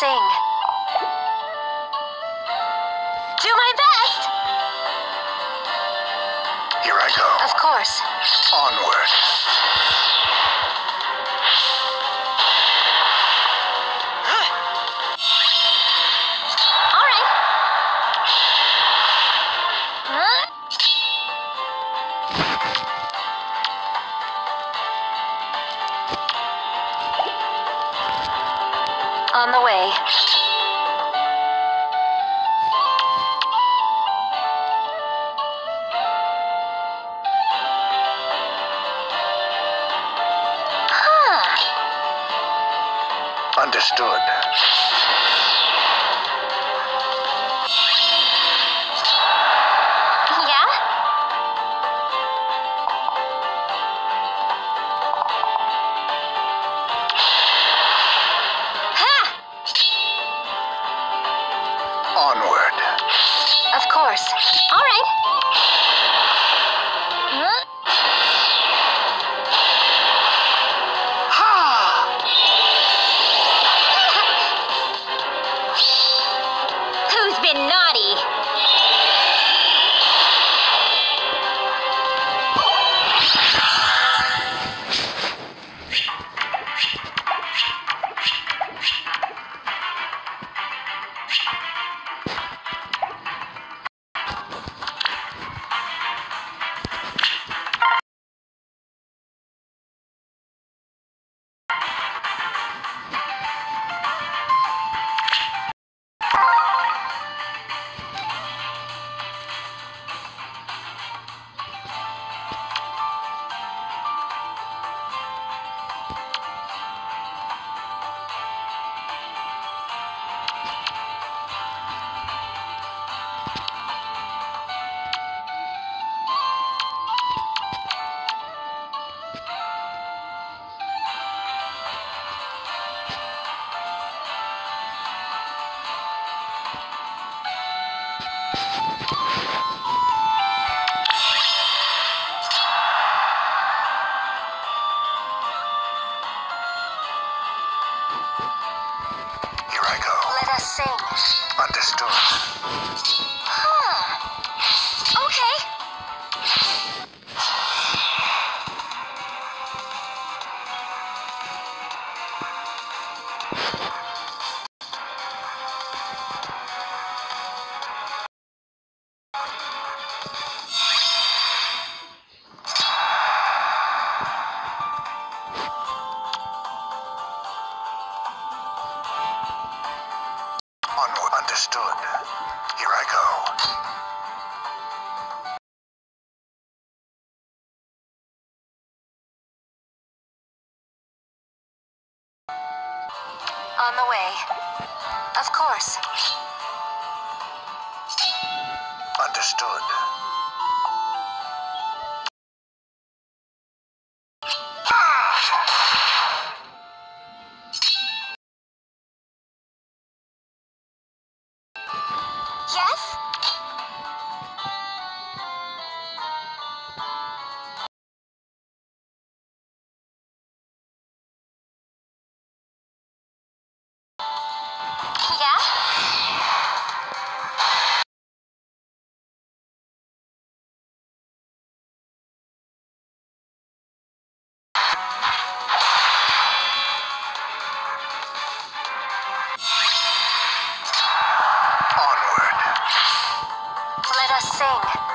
sing. Do my best! Here I go. Of course. Onward. Huh. Understood. Understood. Here I go. On the way. Of course. Understood. sing.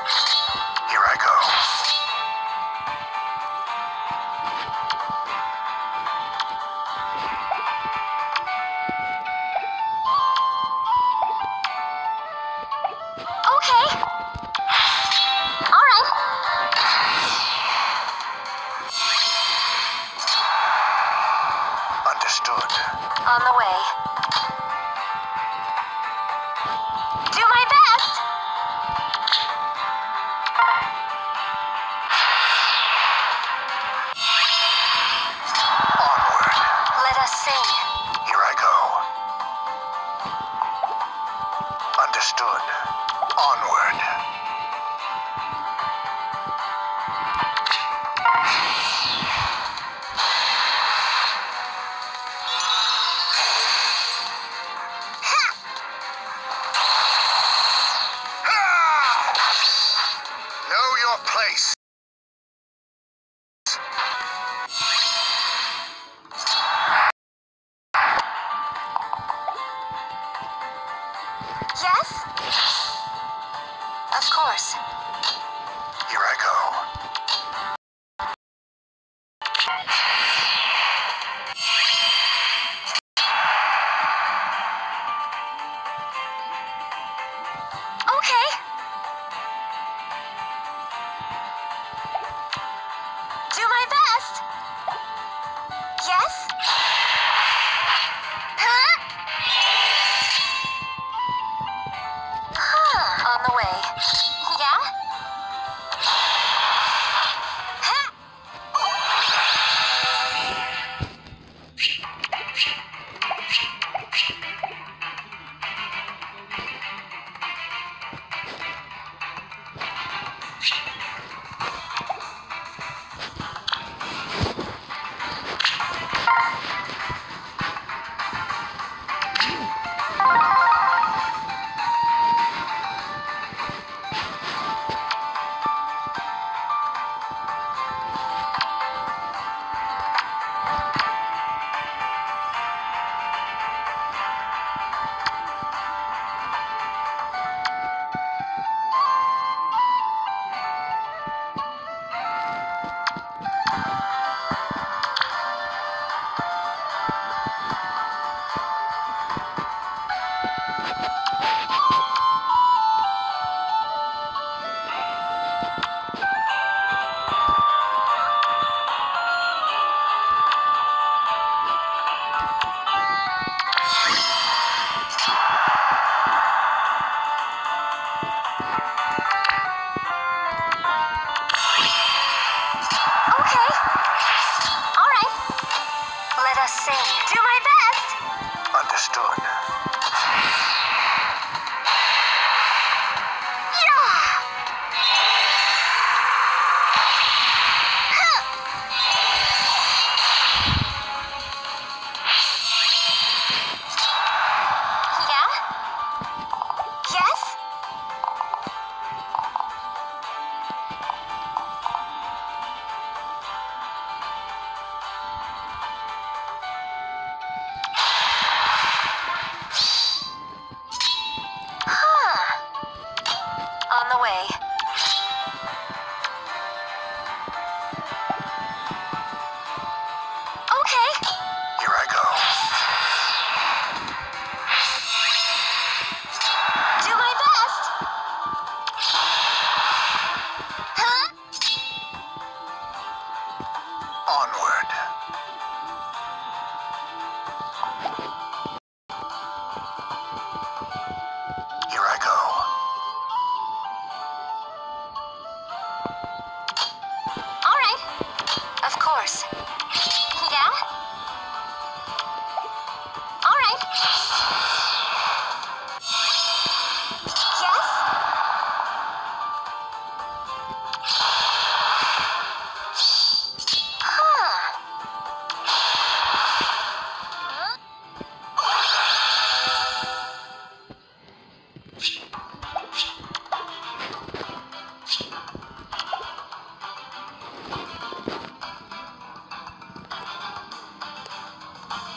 Yes? Of course. away.